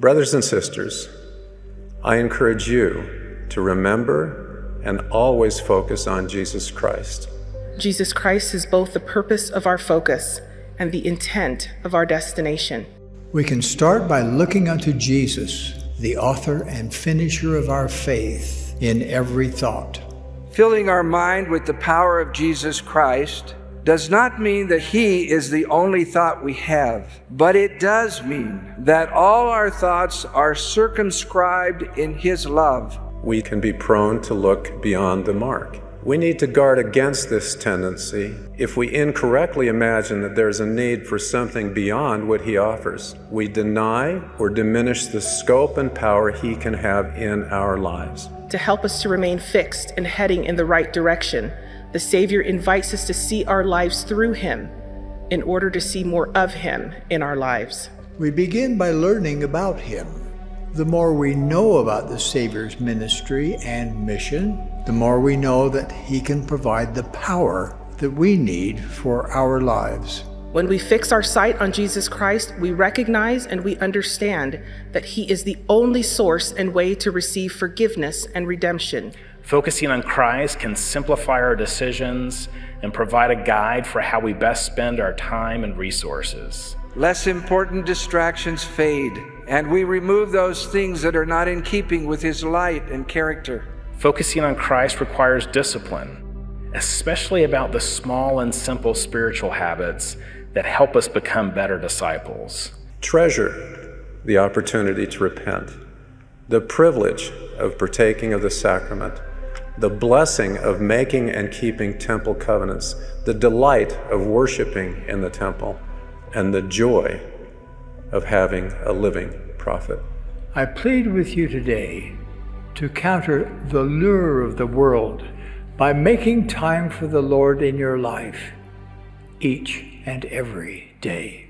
Brothers and sisters, I encourage you to remember and always focus on Jesus Christ. Jesus Christ is both the purpose of our focus and the intent of our destination. We can start by looking unto Jesus, the author and finisher of our faith, in every thought. Filling our mind with the power of Jesus Christ does not mean that He is the only thought we have, but it does mean that all our thoughts are circumscribed in His love. We can be prone to look beyond the mark. We need to guard against this tendency if we incorrectly imagine that there's a need for something beyond what He offers. We deny or diminish the scope and power He can have in our lives. To help us to remain fixed and heading in the right direction, the Savior invites us to see our lives through Him in order to see more of Him in our lives. We begin by learning about Him. The more we know about the Savior's ministry and mission, the more we know that He can provide the power that we need for our lives. When we fix our sight on Jesus Christ, we recognize and we understand that He is the only source and way to receive forgiveness and redemption. Focusing on Christ can simplify our decisions and provide a guide for how we best spend our time and resources. Less important distractions fade, and we remove those things that are not in keeping with His light and character. Focusing on Christ requires discipline, especially about the small and simple spiritual habits that help us become better disciples. Treasure the opportunity to repent, the privilege of partaking of the sacrament. The blessing of making and keeping temple covenants, the delight of worshiping in the temple, and the joy of having a living prophet. I plead with you today to counter the lure of the world by making time for the Lord in your life each and every day.